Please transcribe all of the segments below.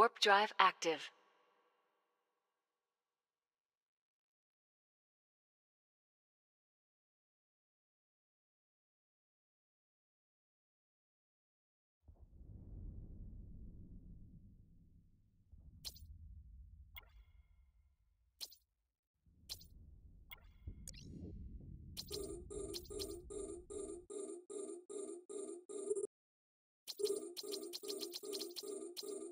Warp drive active. Thank you.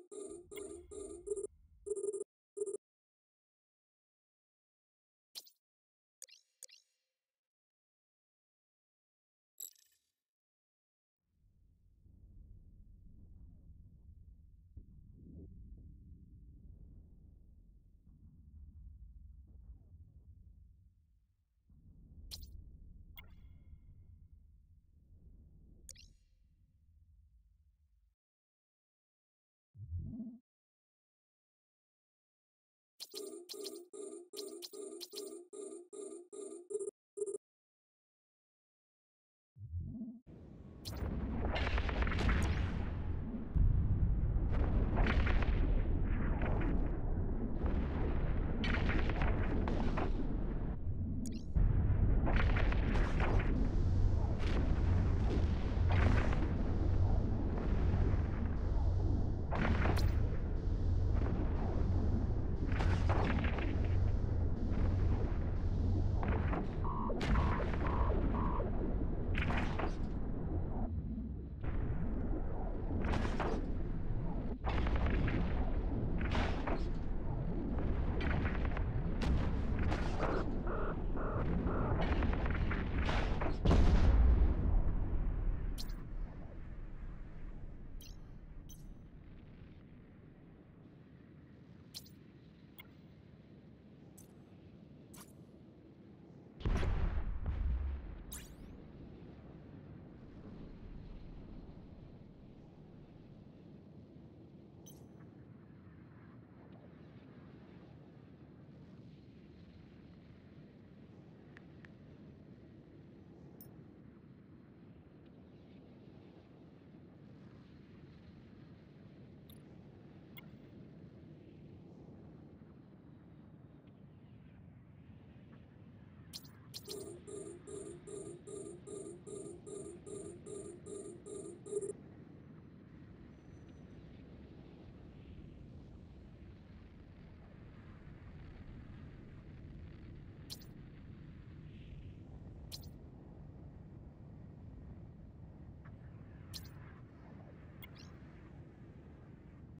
you